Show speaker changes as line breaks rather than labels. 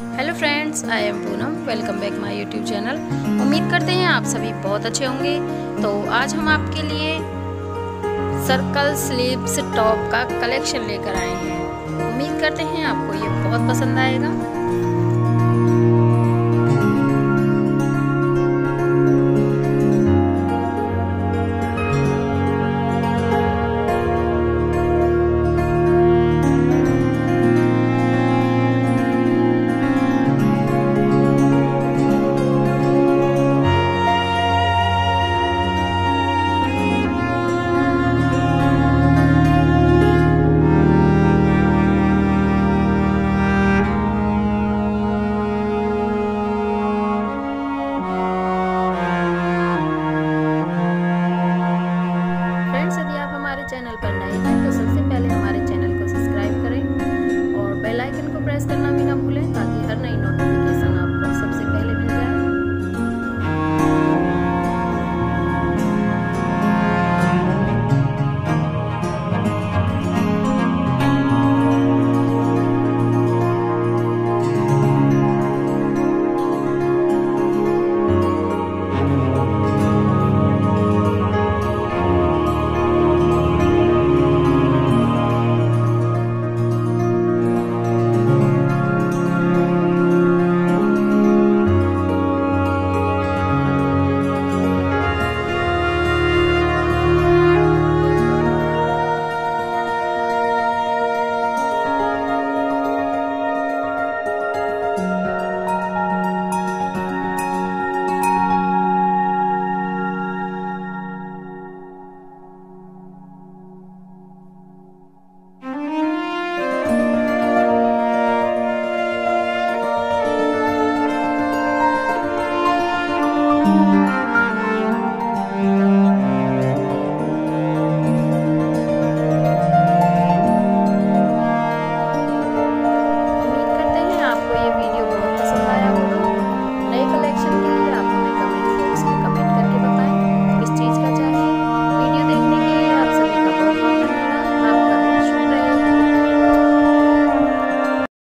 Hello friends I am Poonam welcome back my YouTube channel उम्मीद करते हैं आप सभी बहुत अच्छे होंगे। तो आज हम आपके लिए सर्कल स्लीव्स टॉप का कलेक्शन लेकर आए हैं। उम्मीद करते हैं आपको ये बहुत पसंद आएगा।